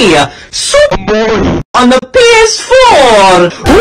Super Mario on the PS4!